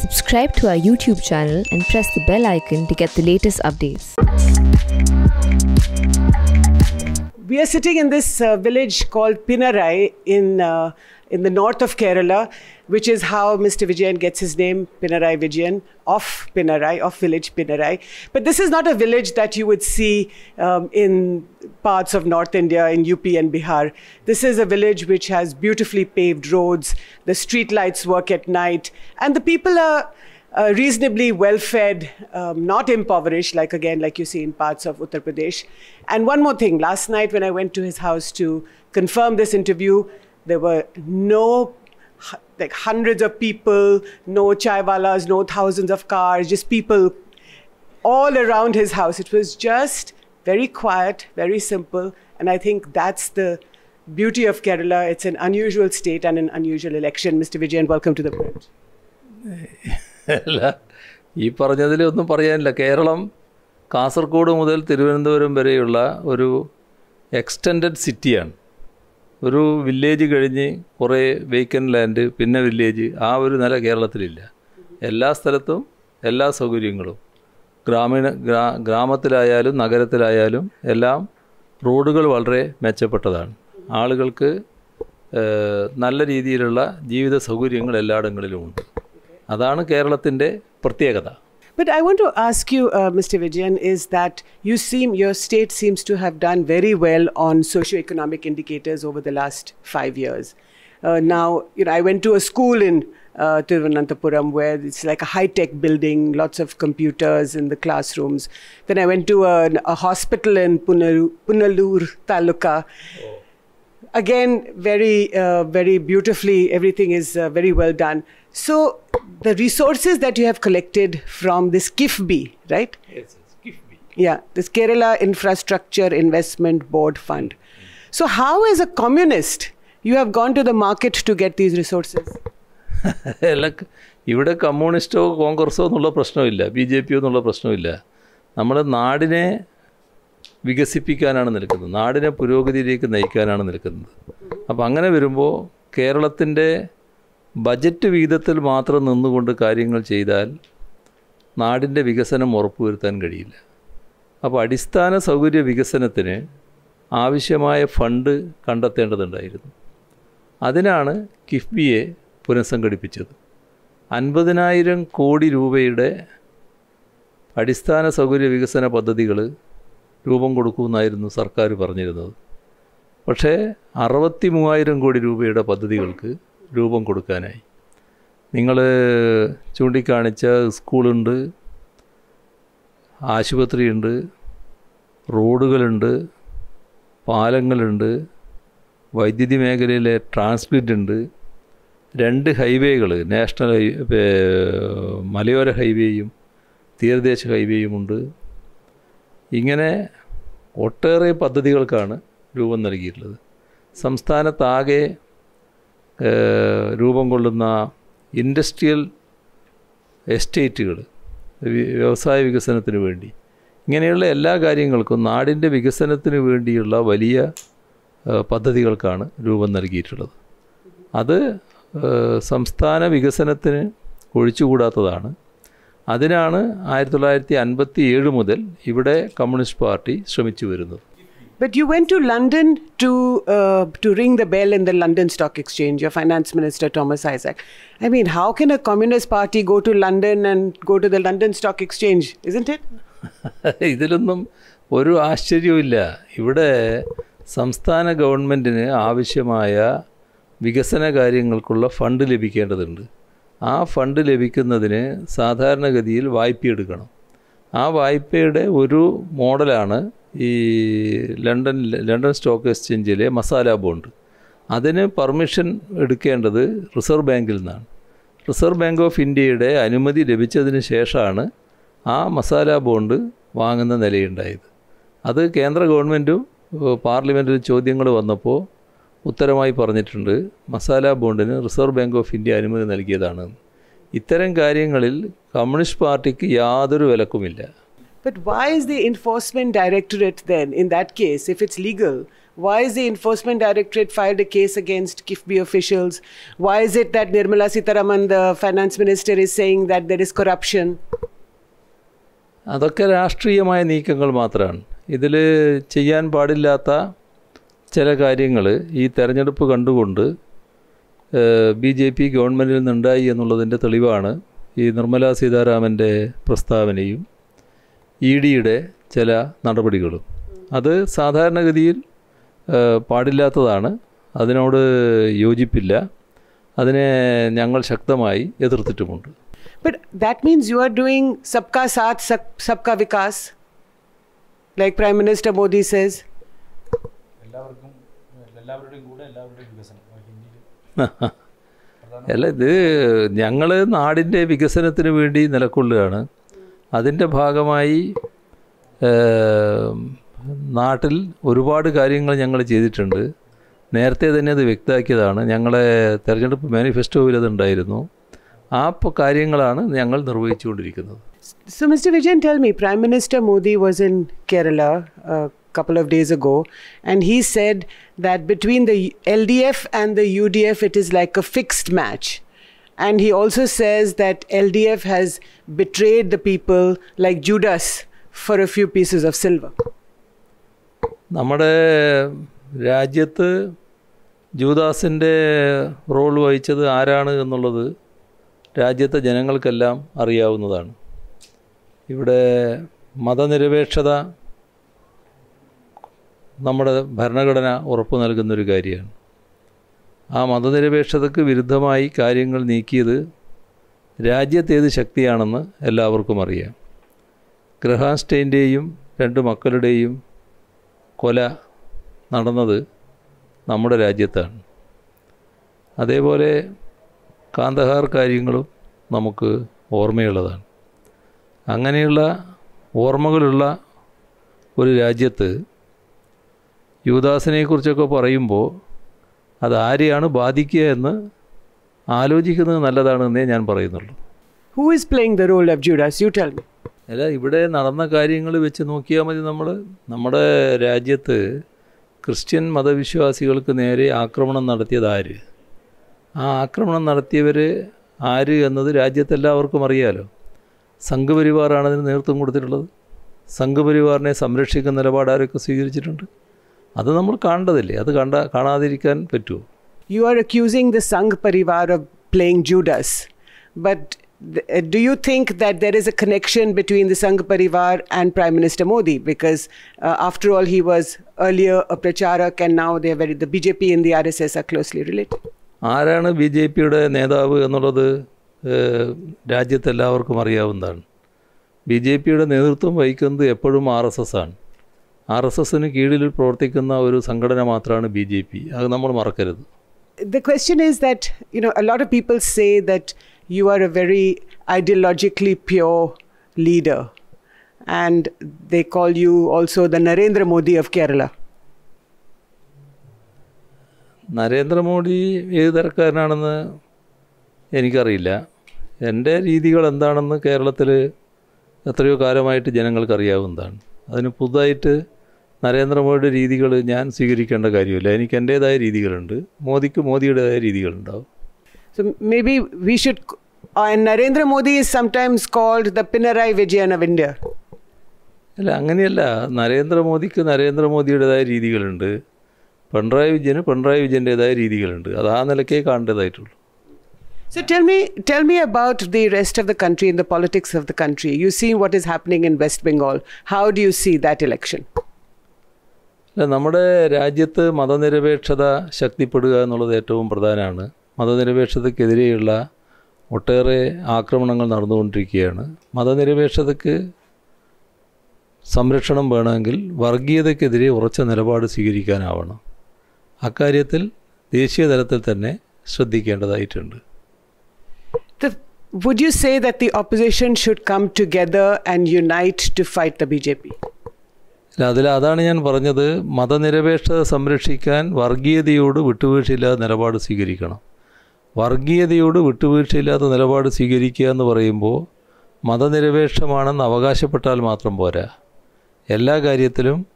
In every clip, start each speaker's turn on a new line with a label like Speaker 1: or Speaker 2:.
Speaker 1: Subscribe to our YouTube channel and press the bell icon to get the latest updates.
Speaker 2: We are sitting in this uh, village called Pinarai in, uh, in the north of Kerala, which is how Mr. Vijayan gets his name, Pinarai Vijayan, of Pinarai, of village Pinarai. But this is not a village that you would see um, in parts of North India, in UP and Bihar. This is a village which has beautifully paved roads, the street lights work at night, and the people are uh, reasonably well fed, um, not impoverished, like again, like you see in parts of Uttar Pradesh. And one more thing last night, when I went to his house to confirm this interview, there were no hu- like hundreds of people, no chaiwalas, no thousands of cars, just people all around his house. It was just very quiet, very simple. And I think that's the beauty of Kerala. It's an unusual state and an unusual election. Mr. Vijayan, welcome to the bridge.
Speaker 3: അല്ല ഈ പറഞ്ഞതിൽ ഒന്നും പറയാനില്ല കേരളം കാസർഗോഡ് മുതൽ തിരുവനന്തപുരം വരെയുള്ള ഒരു extended സിറ്റിയാണ് ഒരു വില്ലേജ് കഴിഞ്ഞ് കുറേ വേക്കൻ ലാൻഡ് പിന്നെ വില്ലേജ് ആ ഒരു നില കേരളത്തിലില്ല. എല്ലാ സ്ഥലത്തും എല്ലാ സൗകര്യങ്ങളും. ഗ്രാമീണ ഗ്രാ ഗ്രാമത്തിലായാലും നഗരത്തിലായാലും എല്ലാം റോഡുകൾ വളരെ മെച്ചപ്പെട്ടതാണ്. ആളുകൾക്ക് നല്ല രീതിയിലുള്ള ജീവിത സൗകര്യങ്ങൾ എല്ലായിടങ്ങളിലും ഉണ്ട്. അതാണ് കേരളത്തിന്റെ പ്രത്യേകത.
Speaker 2: But I want to ask you, uh, Mr. Vijayan, is that you seem, your state seems to have done very well on socioeconomic indicators over the last five years. Uh, now, you know, I went to a school in uh, Tiruvananthapuram where it's like a high tech building, lots of computers in the classrooms. Then I went to a, a hospital in Punalu, Punalur Taluka. Again, very, uh, very beautifully, everything is uh, very well done. So, the resources that you have collected from this KIFB, right? Yes, yes, KIFB. Yeah, this Kerala Infrastructure Investment Board Fund. Mm. So, how, as a communist, you have gone to the market to get these resources?
Speaker 3: അല്ല ഇവിടെ കമ്മ്യൂണിസ്റ്റോ കോൺഗ്രസോ എന്നുള്ള പ്രശ്നമില്ല B J പിയോ എന്നുള്ള പ്രശ്നമില്ല നമ്മൾ നാടിനെ വികസിപ്പിക്കാനാണ് നിൽക്കുന്നത് നാടിനെ പുരോഗതിയിലേക്ക് നയിക്കാനാണ് നിൽക്കുന്നത് അപ്പോൾ അങ്ങനെ വരുമ്പോൾ കേരളത്തിന്റെ ബജറ്റ് വിഹിതത്തിൽ മാത്രം നിന്നുകൊണ്ട് കാര്യങ്ങൾ ചെയ്താൽ നാടിന്റെ വികസനം ഉറപ്പുവരുത്താൻ കഴിയില്ല. അപ്പോൾ അടിസ്ഥാന സൗകര്യ വികസനത്തിന് ആവശ്യമായ ഫണ്ട് കണ്ടെത്തേണ്ടതുണ്ടായിരുന്നു. അതിനാണ് കിഫ്ബിയെ പുനഃസംഘടിപ്പിച്ചത്. അൻപതിനായിരം കോടി രൂപയുടെ അടിസ്ഥാന സൗകര്യ വികസന പദ്ധതികൾ രൂപം കൊടുക്കുമെന്നായിരുന്നു സർക്കാർ പറഞ്ഞിരുന്നത്. പക്ഷേ അറുപത്തി മൂവായിരം കോടി രൂപയുടെ പദ്ധതികൾക്ക് രൂപം കൊടുക്കാനായി. നിങ്ങൾ ചൂണ്ടിക്കാണിച്ച സ്കൂളുണ്ട് ആശുപത്രിയുണ്ട് റോഡുകളുണ്ട് പാലങ്ങളുണ്ട് വൈദ്യുതി മേഖലയിലെ ട്രാൻസ്ഗ്രിഡ് ഉണ്ട് രണ്ട് ഹൈവേകൾ നാഷണൽ മലയോര ഹൈവേയും തീരദേശ ഹൈവേയും ഉണ്ട്. ഇങ്ങനെ ഒട്ടേറെ പദ്ധതികൾക്കാണ് രൂപം നൽകിയിട്ടുള്ളത്. സംസ്ഥാനത്താകെ രൂപം കൊള്ളുന്ന ഇൻഡസ്ട്രിയൽ എസ്റ്റേറ്റുകൾ വ്യവസായ വികസനത്തിന് വേണ്ടി. ഇങ്ങനെയുള്ള എല്ലാ കാര്യങ്ങൾക്കും നാടിന്റെ വികസനത്തിന് വേണ്ടിയുള്ള വലിയ പദ്ധതികൾക്കാണ് രൂപം നൽകിയിട്ടുള്ളത്. അത് സംസ്ഥാന വികസനത്തിന് ഒഴിച്ചുകൂടാത്തതാണ്. അതിനാണ് ആയിരത്തി തൊള്ളായിരത്തി അൻപത്തി ഏഴ് മുതൽ ഇവിടെ കമ്മ്യൂണിസ്റ്റ് പാർട്ടി ശ്രമിച്ചു വരുന്നത്.
Speaker 2: But you went to London to uh, to ring the bell in the London Stock Exchange. Your finance minister Thomas Isaac. I mean, how can a communist party go to London and go to the London Stock Exchange? Isn't it?
Speaker 3: ഇതിലൊന്നും ഒരു ആശ്ചര്യവുമില്ല ഇവിടെ സംസ്ഥാന ഗവൺമെൻറ്റിന് ആവശ്യമായ വികസന കാര്യങ്ങൾക്കുള്ള fund ലഭിക്കേണ്ടതുണ്ട് ആ fund ലഭിക്കുന്നതിന് സാധാരണഗതിയിൽ വായ്പയെടുക്കണം ആ വായ്പയുടെ ഒരു മോഡലാണ് ഈ ലണ്ടൻ ലണ്ടൻ സ്റ്റോക്ക് എക്സ്ചേഞ്ചിലെ മസാല ബോണ്ട്. അതിന് പെർമിഷൻ എടുക്കേണ്ടത് റിസർവ് ബാങ്കിൽ നിന്നാണ്. റിസർവ് ബാങ്ക് ഓഫ് ഇന്ത്യയുടെ അനുമതി ലഭിച്ചതിന് ശേഷമാണ് ആ മസാല ബോണ്ട് വാങ്ങുന്ന നിലയുണ്ടായത്. അത് കേന്ദ്ര ഗവൺമെന്റും പാർലമെന്റിൽ ചോദ്യങ്ങൾ വന്നപ്പോൾ ഉത്തരമായി പറഞ്ഞിട്ടുണ്ട് മസാല ബോണ്ടിന് റിസർവ് ബാങ്ക് ഓഫ് ഇന്ത്യ അനുമതി നൽകിയതാണ് ഇത്തരം കാര്യങ്ങളിൽ കമ്മ്യൂണിസ്റ്റ് പാർട്ടിക്ക് യാതൊരു വിലക്കുമില്ല.
Speaker 2: But why is the enforcement directorate then in that case if it's legal why is the enforcement directorate filed a case against KIIFB officials why is it that Nirmala Sitharaman the finance minister is saying that there is corruption
Speaker 3: അതൊക്കെ രാഷ്ട്രീയമായ നീക്കങ്ങൾ മാത്രമാണ്. ഇതിൽ ചെയ്യാൻ പാടില്ലാത്ത ചില കാര്യങ്ങൾ ഈ തെരഞ്ഞെടുപ്പ് കണ്ടുകൊണ്ട് ബി ജെ പി ഗവൺമെന്റിൽ നിന്നുണ്ടായി എന്നുള്ളതിന്റെ തെളിവാണ് ഈ നിർമ്മല സീതാരാമന്റെ പ്രസ്താവനയും ഇ ഡിയുടെ ചില നടപടികളും. അത് സാധാരണഗതിയിൽ പാടില്ലാത്തതാണ്. അതിനോട് യോജിപ്പില്ല. അതിനെ ഞങ്ങൾ ശക്തമായി എതിർത്തിട്ടുമുണ്ട്.
Speaker 2: But that means you are സബ്കാ വികാസ് പ്രൈം മിനിസ്റ്റർ മോദി
Speaker 4: എല്ലാവർക്കും എല്ലാവരുടെയും കൂടെ എല്ലാവരുടെയും വികസനം.
Speaker 3: അല്ല ഇത് ഞങ്ങൾ നാടിന്റെ വികസനത്തിന് വേണ്ടി നിലക്കൊള്ളുകയാണ്. അതിന്റെ ഭാഗമായി നാട്ടിൽ ഒരുപാട് കാര്യങ്ങൾ ഞങ്ങൾ ചെയ്തിട്ടുണ്ട്. നേരത്തെ തന്നെ അത് വ്യക്തമാക്കിയതാണ്. ഞങ്ങളെ തെരഞ്ഞെടുപ്പ് മാനിഫെസ്റ്റോയിൽ അതുണ്ടായിരുന്നു ആ കാര്യങ്ങളാണ് ഞങ്ങൾ നിർവഹിച്ചുകൊണ്ടിരിക്കുന്നത്.
Speaker 2: Mr. Vijayan, tell me, Prime Minister Modi was in Kerala a couple of days ago, and he said that between the LDF and the UDF, it is like a fixed match. And he also says that LDF has betrayed the people like Judas for a few pieces of silver.
Speaker 3: നമ്മുടെ രാജ്യത്ത് ജൂദാസിന്റെ role വഹിച്ചത് ആരാണ് എന്നുള്ളത് രാജ്യത്തെ ജനങ്ങൾക്കെല്ലാം അറിയാവുന്നതാണ് ഇവിടെ മതനിരപേക്ഷത നമ്മുടെ ഭരണഘടന ഉറപ്പു നൽകുന്നൊരു കാര്യമാണ്. ആ മതനിരപേക്ഷതയ്ക്ക് വിരുദ്ധമായി കാര്യങ്ങൾ നീക്കിയത് രാജ്യത്തേത് ശക്തിയാണെന്ന് എല്ലാവർക്കും അറിയാം. ഗ്രഹാൻസ്റ്റെയിൻടെയും രണ്ട് മക്കളുടെയും കൊല നടന്നത് നമ്മുടെ രാജ്യത്താണ്. അതേപോലെ കാന്തഹാർ കാര്യങ്ങളും നമുക്ക് ഓർമ്മയുള്ളതാണ്. അങ്ങനെയുള്ള ഓർമ്മകളുള്ള ഒരു രാജ്യത്ത് യുവദാസിനെക്കുറിച്ചൊക്കെ പറയുമ്പോൾ അത് ആരെയാണ് ബാധിക്കുക എന്ന് ആലോചിക്കുന്നത് നല്ലതാണെന്നേ ഞാൻ പറയുന്നുള്ളൂ.
Speaker 2: Who is playing the role of Judas? You tell me.
Speaker 3: അല്ല ഇവിടെ നടന്ന കാര്യങ്ങൾ വെച്ച് നോക്കിയാൽ മതി നമ്മൾ നമ്മുടെ രാജ്യത്ത് ക്രിസ്ത്യൻ മതവിശ്വാസികൾക്ക് നേരെ ആക്രമണം നടത്തിയത് ആര്? ആ ആക്രമണം നടത്തിയവർ ആര് എന്നത് രാജ്യത്തെല്ലാവർക്കും അറിയാലോ. സംഘപരിവാറാണ് അതിന് നേതൃത്വം കൊടുത്തിട്ടുള്ളത്. സംഘപരിവാറിനെ സംരക്ഷിക്കുന്ന നിലപാട് ആരൊക്കെ സ്വീകരിച്ചിട്ടുണ്ട്? അത് നമ്മൾ കാണേണ്ടതല്ലേ അത് കണ്ട കാണാതിരിക്കാൻ പറ്റുമോ
Speaker 2: You are accusing the Sangh Parivar of playing Judas. But th- uh, do you think that there is a connection between the Sangh Parivar and Prime Minister Modi? Because uh, after all, he was earlier a pracharak and now they are very, the BJP and the RSS are closely related.
Speaker 3: ആരാണ് B J പിയുടെ നേതാവ് എന്നുള്ളത് ഏഹ്, രാജ്യത്തെല്ലാവർക്കും അറിയാവുന്നതാണ് B J പിയുടെ നേതൃത്വം വഹിക്കുന്നത് എപ്പോഴും R S S ആണ് ആർ എസ് എസിന് കീഴിൽ പ്രവർത്തിക്കുന്ന ഒരു സംഘടന മാത്രമാണ് ബി ജെ പി. അത് നമ്മൾ മറക്കരുത്.
Speaker 2: The question is that you know lot of people say that you are a very ideologically ideologically leader and they call you you the Narendra Modi of Kerala.
Speaker 3: Narendra Modi ഏത് തരക്കാരനാണെന്ന് എനിക്കറിയില്ല. എന്റെ രീതികൾ എന്താണെന്ന് കേരളത്തിൽ എത്രയോ കാലമായിട്ട് ജനങ്ങൾക്ക് അറിയാവുന്നതാണ് അതിന് പുതുതായിട്ട് നരേന്ദ്രമോദിയുടെ രീതികൾ ഞാൻ സ്വീകരിക്കേണ്ട കാര്യമില്ല. എനിക്ക് എന്റേതായ രീതികളുണ്ട്. മോദിക്ക് മോദിയുടേതായ രീതികളുണ്ടാവും.
Speaker 2: Uh,
Speaker 3: അല്ല അങ്ങനെയല്ല. നരേന്ദ്രമോദിക്ക് നരേന്ദ്രമോദിയുടേതായ രീതികളുണ്ട്. പിണറായി വിജയന് പിണറായി വിജയന്റെതായ രീതികളുണ്ട്. അത് ആ നിലയ്ക്കേ കാണേണ്ടതായിട്ടുള്ളൂ.
Speaker 2: So tell me, tell me about the rest of the country in the politics of the country. You see what is happening in West Bengal. How do you see that election?
Speaker 3: അല്ല നമ്മുടെ രാജ്യത്ത് മതനിരപേക്ഷത ശക്തിപ്പെടുക എന്നുള്ളത് ഏറ്റവും പ്രധാനമാണ്. മതനിരപേക്ഷതയ്ക്കെതിരെയുള്ള ഒട്ടേറെ ആക്രമണങ്ങൾ നടന്നുകൊണ്ടിരിക്കുകയാണ്. മതനിരപേക്ഷതയ്ക്ക് സംരക്ഷണം വേണമെങ്കിൽ വർഗീയതയ്ക്കെതിരെ ഉറച്ച നിലപാട് സ്വീകരിക്കാനാവണം. അക്കാര്യത്തിൽ ദേശീയ തലത്തിൽ തന്നെ ശ്രദ്ധിക്കേണ്ടതായിട്ടുണ്ട്.
Speaker 2: Would you say that the opposition should come together and unite to fight the BJP?
Speaker 3: അതിൽ അതാണ് ഞാൻ പറഞ്ഞത്. മതനിരപേക്ഷത സംരക്ഷിക്കാൻ വർഗീയതയോട് വിട്ടുവീഴ്ചയില്ലാത്ത നിലപാട് സ്വീകരിക്കണം. വർഗീയതയോട് വിട്ടുവീഴ്ചയില്ലാത്ത നിലപാട് സ്വീകരിക്കുക എന്ന് പറയുമ്പോൾ മതനിരപേക്ഷമാണെന്ന് അവകാശപ്പെട്ടാൽ മാത്രം പോരാ. എല്ലാ കാര്യത്തിലും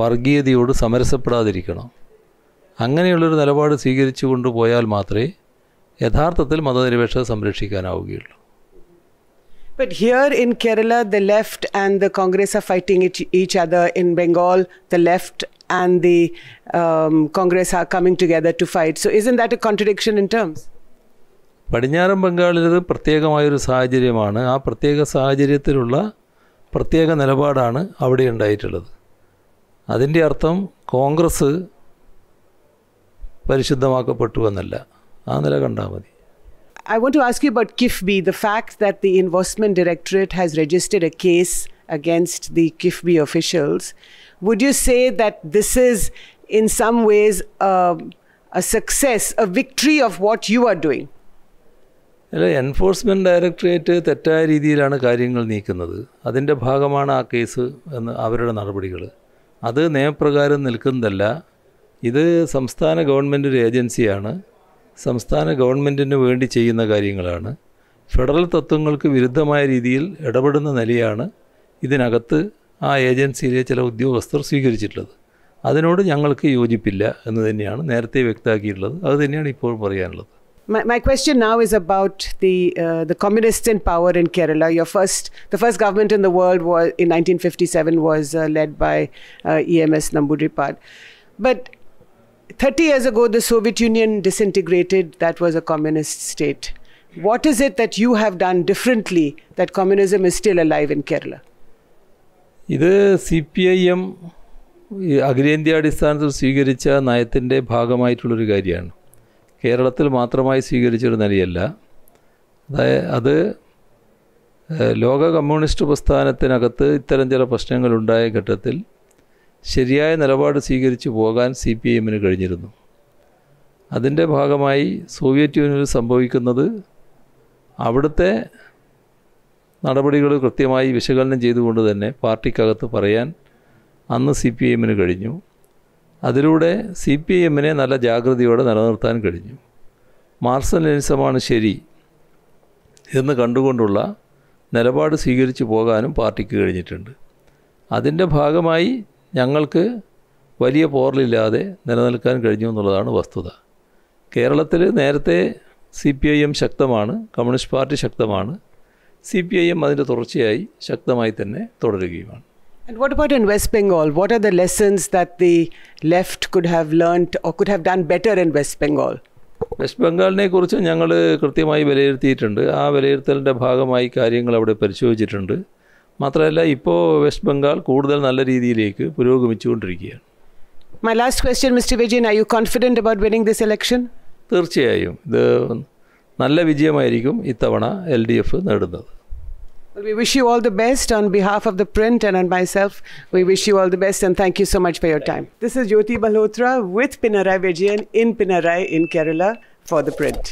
Speaker 3: വർഗീയതയോട് സമരസപ്പെടാതിരിക്കണം. അങ്ങനെയുള്ളൊരു നിലപാട് സ്വീകരിച്ചു കൊണ്ടുപോയാൽ മാത്രമേ യഥാർത്ഥത്തിൽ മതനിരപേക്ഷത സംരക്ഷിക്കാനാവുകയുള്ളൂ.
Speaker 2: But here in Kerala, the left and the Congress are fighting each, each other. In Bengal, the left and the um, Congress are coming together to fight. So, isn't that a contradiction in terms?
Speaker 3: പടിഞ്ഞാറൻ ബംഗാളിലത് പ്രത്യേകമായൊരു സാഹചര്യമാണ് ആ പ്രത്യേക സാഹചര്യത്തിലുള്ള പ്രത്യേക നിലപാടാണ് അവിടെ ഉണ്ടായിട്ടുള്ളത് അതിന്റെ അർത്ഥം കോൺഗ്രസ് പരിശുദ്ധമാക്കപ്പെട്ടു എന്നല്ല ആ നില കണ്ടാൽ മതി
Speaker 2: I want to ask you about KIFBI, the fact that the Enforcement Directorate has registered a case against the KIFBI officials. Would you say that this is, in some ways, um, a success, a victory of what you are doing?
Speaker 3: അല്ല enforcement directorate തെറ്റായ രീതിയിലാണ് കാര്യങ്ങൾ നീക്കുന്നത് അതിൻ്റെ ഭാഗമാണ് ആ case എന്ന് അവരുടെ നടപടികൾ അത് നിയമപ്രകാരം നിൽക്കുന്നതല്ല ഇത് സംസ്ഥാന ഗവൺമെൻറ് ഒരു ഏജൻസിയാണ് സംസ്ഥാന ഗവൺമെൻറ്റിന് വേണ്ടി ചെയ്യുന്ന കാര്യങ്ങളാണ് ഫെഡറൽ തത്വങ്ങൾക്ക് വിരുദ്ധമായ രീതിയിൽ ഇടപെടുന്ന നിലയാണ് ഇതിനകത്ത് ആ ഏജൻസിയിലെ ചില ഉദ്യോഗസ്ഥർ സ്വീകരിച്ചിട്ടുള്ളത് അതിനോട് ഞങ്ങൾക്ക് യോജിപ്പില്ല എന്ന് തന്നെയാണ് നേരത്തെ വ്യക്തമാക്കിയിട്ടുള്ളത് അത് തന്നെയാണ് ഇപ്പോൾ പറയാനുള്ളത്
Speaker 2: My, my question now is about the uh, the communists in power in Kerala. Your first, the first government in the world was in 1957 was uh, led by uh, EMS Nambudripad, but 30 years ago the Soviet Union disintegrated. That was a communist state. What is it that you have done differently that communism is still alive in Kerala?
Speaker 3: ഇത് C P I M അഖിലേന്ത്യാടിസ്ഥാനത്തിൽ സ്വീകരിച്ച നയത്തിന്റെ ഭാഗമായിട്ടുള്ളൊരു കാര്യമാണ് കേരളത്തിൽ മാത്രമായി സ്വീകരിച്ചൊരു നിലയല്ല അതായത് അത് ലോക കമ്മ്യൂണിസ്റ്റ് പ്രസ്ഥാനത്തിനകത്ത് ഇത്തരം ചില പ്രശ്നങ്ങളുണ്ടായ ഘട്ടത്തിൽ ശരിയായ നിലപാട് സ്വീകരിച്ചു പോകാൻ സി പി ഐ എമ്മിന് കഴിഞ്ഞിരുന്നു. അതിന്റെ ഭാഗമായി സോവിയറ്റ് യൂണിയനിൽ സംഭവിക്കുന്നത് അവിടുത്തെ നടപടികൾ കൃത്യമായി വിശകലനം ചെയ്തുകൊണ്ട് തന്നെ പാർട്ടിക്കകത്ത് പറയാൻ അന്ന് സി പി എമ്മിന് കഴിഞ്ഞു. അതിലൂടെ സി പി എമ്മിനെ നല്ല ജാഗ്രതയോടെ നിലനിർത്താൻ കഴിഞ്ഞു. മാർസൽ ലെനിസമാണ് ശരി എന്ന് കണ്ടുകൊണ്ടുള്ള നിലപാട് സ്വീകരിച്ചു പോകാനും പാർട്ടിക്ക് കഴിഞ്ഞിട്ടുണ്ട്. അതിന്റെ ഭാഗമായി ഞങ്ങൾക്ക് വലിയ പോറലില്ലാതെ നിലനിൽക്കാൻ കഴിഞ്ഞു എന്നുള്ളതാണ് വസ്തുത. കേരളത്തിൽ നേരത്തെ സി പി ഐ എം ശക്തമാണ് കമ്മ്യൂണിസ്റ്റ് പാർട്ടി ശക്തമാണ്. സി പി ഐ എം അതിന്റെ തുടർച്ചയായി ശക്തമായി തന്നെ തുടരുകയുമാണ്.
Speaker 2: And what about in West Bengal? What are the lessons that the left could have learnt or could have done better in West Bengal?
Speaker 3: West ബംഗാളിനെ കുറിച്ച് ഞങ്ങൾ കൃത്യമായി വിലയിരുത്തിയിട്ടുണ്ട്. ആ വിലയിരുത്തലിന്റെ ഭാഗമായി കാര്യങ്ങൾ അവിടെ പരിശോധിച്ചിട്ടുണ്ട്. മാത്രമല്ല ഇപ്പോൾ വെസ്റ്റ് ബംഗാൾ കൂടുതൽ നല്ല രീതിയിലേക്ക് പുരോഗമിച്ചുകൊണ്ടിരിക്കുകയാണ്
Speaker 2: My last question, Mr. Vijayan, are you confident about winning this election?
Speaker 3: തീർച്ചയായും ഇത് നല്ല വിജയമായിരിക്കും ഇത്തവണ എൽ ഡി എഫ് നേടുന്നത്
Speaker 2: Well, we wish you all the best on behalf of the print and on myself. We wish you all the best and thank you so much for your time. This is Jyoti Malhotra with Pinarai Vijayan in Pinarai in Kerala for the print.